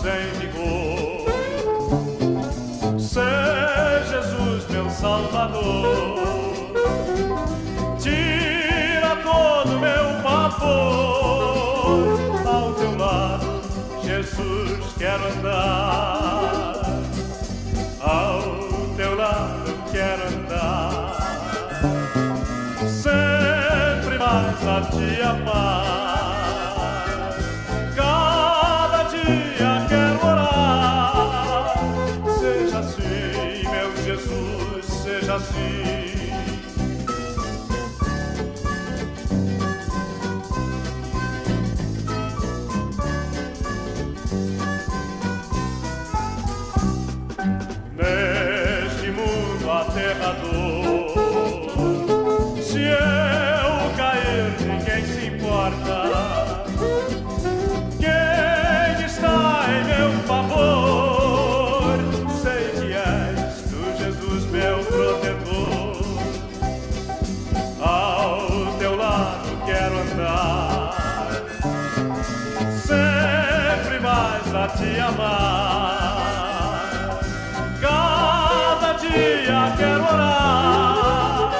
sem vigor. Seja Jesus, meu Salvador, tira todo meu pavor. Ao teu lado, Jesus, quero andar. Ao teu lado, quero andar. Sempre mais a te amar. Seja te amar. Cada dia quero orar,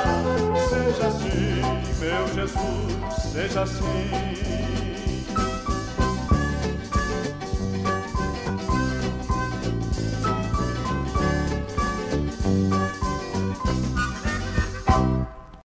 seja assim, meu Jesus, seja assim.